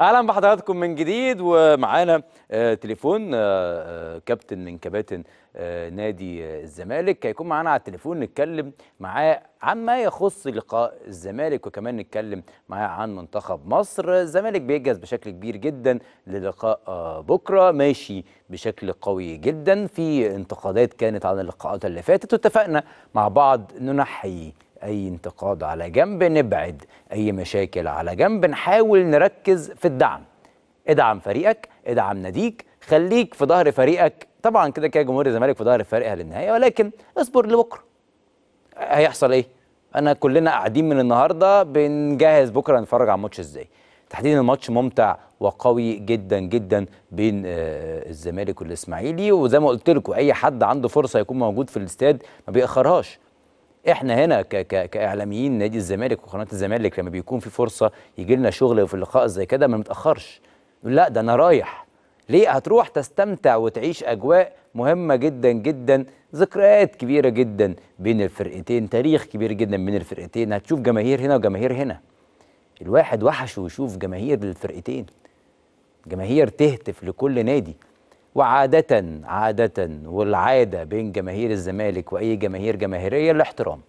أهلا بحضراتكم من جديد ومعانا آه، تليفون آه، آه، كابتن من كباتن نادي الزمالك. هيكون معانا على التليفون نتكلم معاه عن ما يخص لقاء الزمالك وكمان نتكلم معاه عن منتخب مصر. الزمالك بيجهز بشكل كبير جدا للقاء بكرة ماشي بشكل قوي جدا. في انتقادات كانت على اللقاءات اللي فاتت واتفقنا مع بعض انه نحيي أي انتقاد على جنب نبعد أي مشاكل على جنب نحاول نركز في الدعم. ادعم فريقك ادعم ناديك خليك في ظهر فريقك. طبعا كده كده جمهور الزمالك في ظهر فريقها للنهايه ولكن اصبر لبكرة. هيحصل إيه؟ أنا كلنا قاعدين من النهارده بنجهز بكرة نتفرج على الماتش إزاي؟ تحديدا الماتش ممتع وقوي جدا جدا بين آه، الزمالك والإسماعيلي. وزي ما قلت لكم أي حد عنده فرصة يكون موجود في الاستاد ما بيأخرهاش. إحنا هنا ك ك كإعلاميين نادي الزمالك وقناة الزمالك لما بيكون في فرصة يجي لنا شغل في اللقاء زي كده ما نتأخرش. لا ده أنا رايح. ليه؟ هتروح تستمتع وتعيش أجواء مهمة جدا جدا ذكريات كبيرة جدا بين الفرقتين تاريخ كبير جدا بين الفرقتين. هتشوف جماهير هنا وجماهير هنا. الواحد وحشه يشوف جماهير للفرقتين جماهير تهتف لكل نادي. وعادة عادة والعادة بين جماهير الزمالك وأي جماهير جماهيرية الاحترام.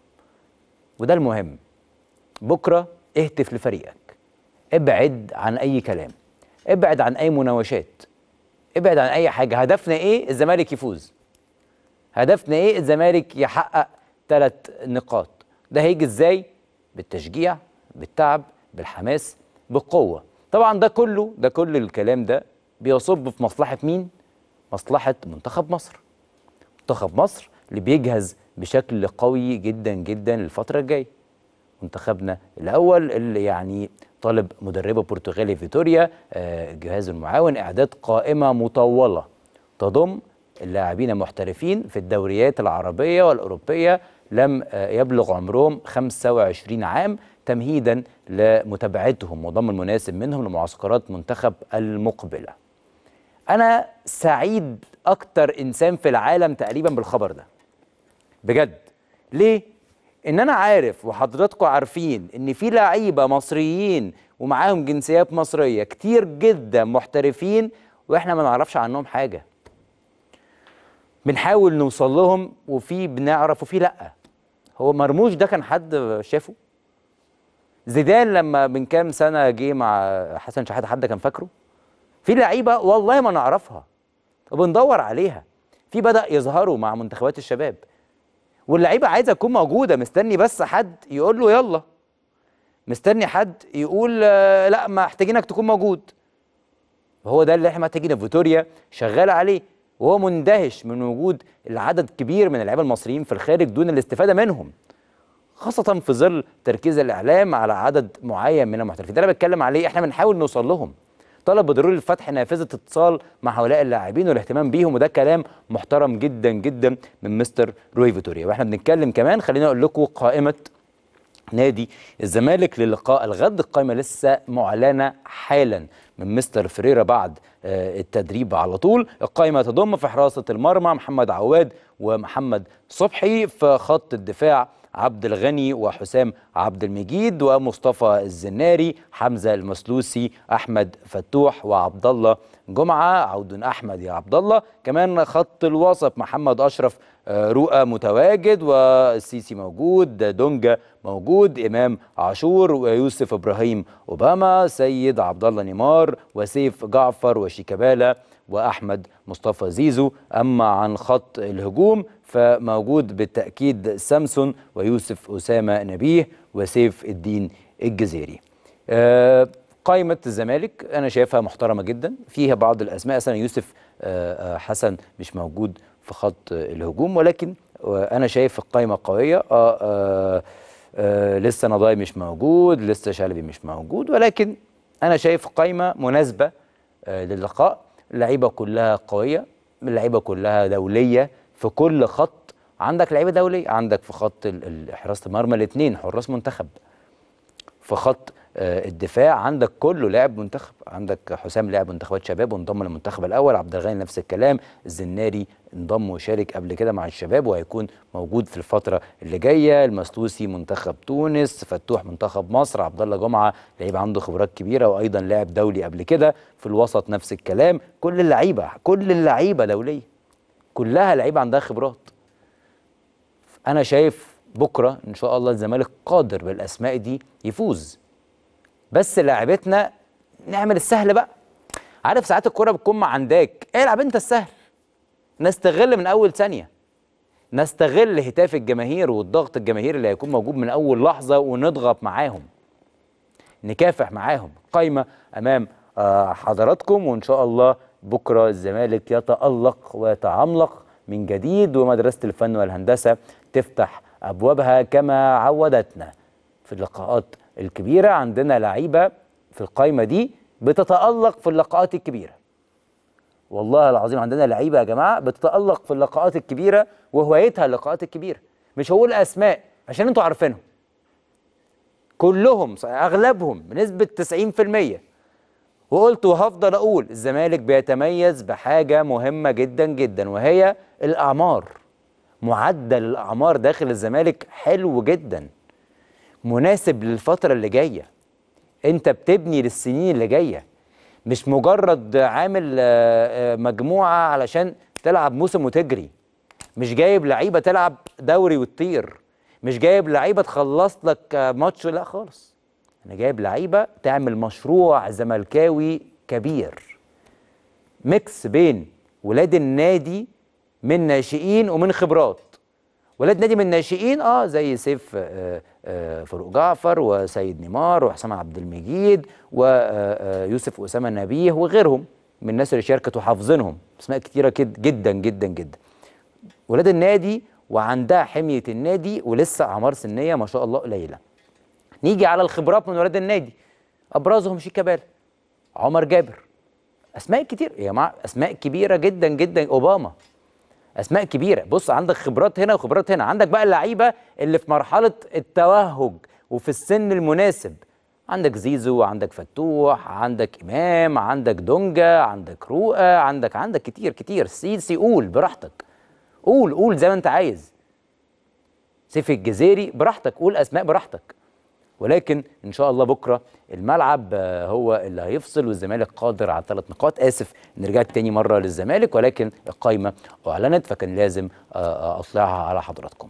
وده المهم. بكرة اهتف لفريقك. ابعد عن أي كلام. ابعد عن أي مناوشات. ابعد عن أي حاجة. هدفنا إيه؟ الزمالك يفوز. هدفنا إيه؟ الزمالك يحقق ثلاث نقاط. ده هيجي إزاي؟ بالتشجيع بالتعب بالحماس بالقوة. طبعا ده كله ده كل الكلام ده بيصب في مصلحة مين؟ مصلحة منتخب مصر. منتخب مصر اللي بيجهز بشكل قوي جدا جدا للفترة الجاية. منتخبنا الأول اللي يعني طالب مدربة برتغالي فيتوريا آه، الجهاز المعاون إعداد قائمة مطولة. تضم اللاعبين المحترفين في الدوريات العربية والأوروبية. لم آه، يبلغ عمرهم 25 عام تمهيدا لمتابعتهم وضم المناسب منهم لمعسكرات منتخب المقبلة. أنا سعيد أكتر إنسان في العالم تقريبا بالخبر ده. بجد. ليه؟ إن أنا عارف وحضراتكم عارفين إن في لعيبة مصريين ومعاهم جنسيات مصرية كتير جدا محترفين وإحنا ما نعرفش عنهم حاجة. بنحاول نوصل لهم وفي بنعرف وفي لأ. هو مرموش ده كان حد شافه؟ زيدان لما من كام سنة جه مع حسن شحاتة حد كان فاكره؟ في لعيبة والله ما نعرفها. وبندور عليها. في بدأ يظهروا مع منتخبات الشباب. واللعيبة عايزة تكون موجودة. مستني بس حد يقول له يلا. مستني حد يقول آه، لا محتاجينك تكون موجود. هو ده اللي إحنا محتاجينه. فيتوريا شغال عليه. وهو مندهش من وجود العدد كبير من اللعيبة المصريين في الخارج دون الاستفادة منهم. خاصة في ظل تركيز الإعلام على عدد معين من المحترفين. ده اللي بتكلم عليه. إحنا بنحاول نوصل لهم. طلب بضروري فتح نافذة اتصال مع هؤلاء اللاعبين والاهتمام بيهم وده كلام محترم جدا جدا من مستر روي فيتوريا. وإحنا بنتكلم كمان خلينا أقول لكم قائمة نادي الزمالك للقاء الغد. القائمة لسه معلنة حالا من مستر فريرا بعد آه، التدريب على طول. القائمة تضم في حراسة المرمى محمد عواد ومحمد صبحي في خط الدفاع عبد الغني وحسام عبد المجيد ومصطفى الزناري حمزة المسلوسي أحمد فتوح وعبد الله جمعة. عود أحمد يا عبد الله كمان خط الوسط محمد أشرف آه، رؤى متواجد والسيسي موجود دونجا موجود إمام عاشور ويوسف إبراهيم أوباما سيد عبد الله نيمار وسيف جعفر وشيكابالا. وأحمد مصطفى زيزو. أما عن خط الهجوم فموجود بالتأكيد سامسون ويوسف أسامة نبيه وسيف الدين الجزيري. آه، قائمة الزمالك أنا شايفها محترمة جدا. فيها بعض الأسماء. مثلا يوسف آه، آه، حسن مش موجود في خط الهجوم ولكن آه، أنا شايف آه آه آه لسه نضاي مش موجود لسه شلبي مش موجود ولكن أنا شايف قائمه مناسبة آه، للقاء. اللعيبة كلها قوية اللعيبة كلها دولية في كل خط. عندك لعيبة دولية عندك في خط حراسة المرمى الاثنين حراس منتخب. في خط الدفاع. عندك كله لاعب منتخب عندك حسام لاعب منتخبات شباب وانضم للمنتخب الأول عبد الغني نفس الكلام الزناري انضم وشارك قبل كده مع الشباب وهيكون موجود في الفترة اللي جاية. المسلوسي منتخب تونس فتوح منتخب مصر عبد الله جمعة لعيب عنده خبرات كبيرة وأيضا لاعب دولي قبل كده. في الوسط نفس الكلام كل اللعيبة كل اللعيبة دولية كلها لعيبة عندها خبرات. أنا شايف بكرة إن شاء الله الزمالك قادر بالأسماء دي يفوز. بس لاعبتنا نعمل السهل بقى. عارف ساعات الكرة بتكون عندك. العب انت السهل. نستغل من أول ثانية. نستغل هتاف الجماهير والضغط الجماهيري اللي هيكون موجود من أول لحظة ونضغط معاهم. نكافح معاهم. قايمة أمام آه، حضراتكم وإن شاء الله بكرة الزمالك يتألق ويتعملق من جديد ومدرسة الفن والهندسة تفتح أبوابها كما عودتنا. في اللقاءات الكبيرة عندنا لعيبة في القايمة دي بتتألق في اللقاءات الكبيرة. والله العظيم عندنا لعيبة يا جماعة بتتألق في اللقاءات الكبيرة وهوايتها اللقاءات الكبيرة. مش هقول أسماء عشان أنتوا عارفينهم. كلهم أغلبهم بنسبة 90% وقلت وهفضل أقول الزمالك بيتميز بحاجة مهمة جدا جدا وهي الأعمار. معدل الأعمار داخل الزمالك حلو جدا. مناسب للفترة اللي جاية. انت بتبني للسنين اللي جاية. مش مجرد عامل آه، آه، مجموعة علشان تلعب موسم وتجري. مش جايب لعيبة تلعب دوري وتطير. مش جايب لعيبة تخلص لك آه، ماتش. لا خالص. أنا جايب لعيبة تعمل مشروع زملكاوي كبير. mix بين ولاد النادي من ناشئين ومن خبرات. ولاد نادي من الناشئين آه زي سيف آه آه فاروق جعفر وسيد نيمار وحسام عبد المجيد ويوسف أسامة نبيه وغيرهم من الناس اللي شاركت وحافظينهم أسماء كتيرة كد جدا جدا جدا. ولاد النادي وعندها حمية النادي ولسه أعمار سنية ما شاء الله قليلة. نيجي على الخبرات من ولاد النادي. أبرزهم شيكابالا عمر جابر. أسماء كتير يا جماعة أسماء كبيرة جدا جدا. أوباما. أسماء كبيرة. بص عندك خبرات هنا وخبرات هنا. عندك بقى اللعيبة اللي في مرحلة التوهج وفي السن المناسب. عندك زيزو عندك فتوح عندك إمام عندك دونجا عندك رؤى عندك عندك كتير كتير. سيسي قول براحتك. قول قول زي ما أنت عايز. سيف الجزيري براحتك. قول أسماء براحتك. ولكن إن شاء الله بكرة الملعب آه، هو اللي هيفصل والزمالك قادر على ثلاث نقاط. آسف ان رجعت تاني مرة للزمالك ولكن القايمة أعلنت فكان لازم آه، آه، أطلعها على حضراتكم.